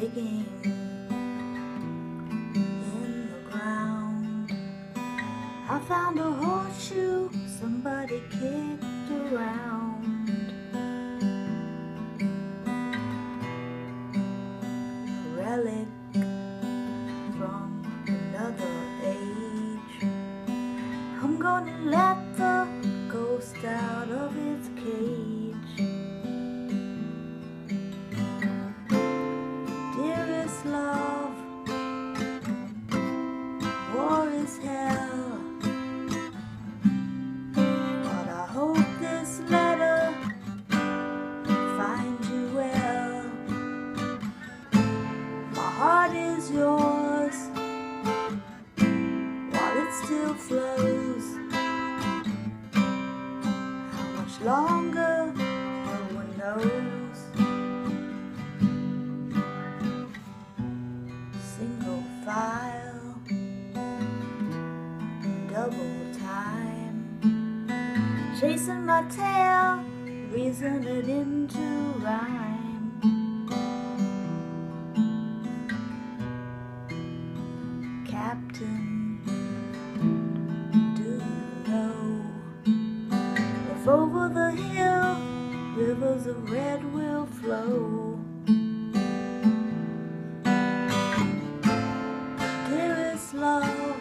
digging in the ground. I found a horseshoe somebody kicked around. A relic from another age. I'm gonna let yours while it still flows. How much longer? No one knows. Single file, double time, chasing my tail, reason it into rhyme. Of red will flow? Dearest love,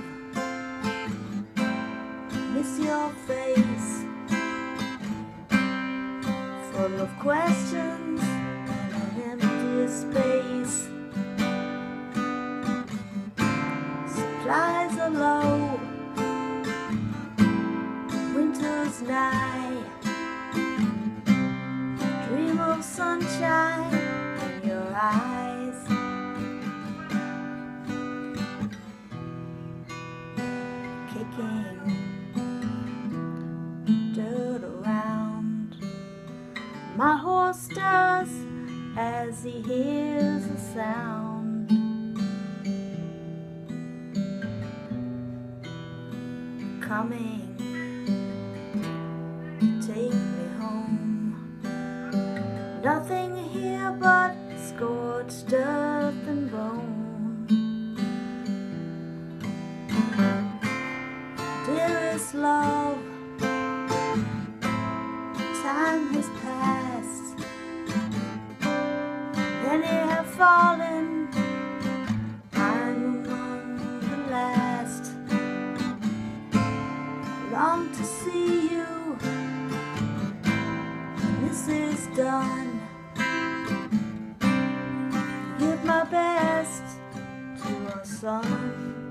miss your face, full of questions and an empty space. Supplies are low, winter's nigh. Of sunshine in your eyes. Kicking dirt around. My horse does as he hears a sound. coming take have. I'm among the last long to see you this is done. Give my best to our son.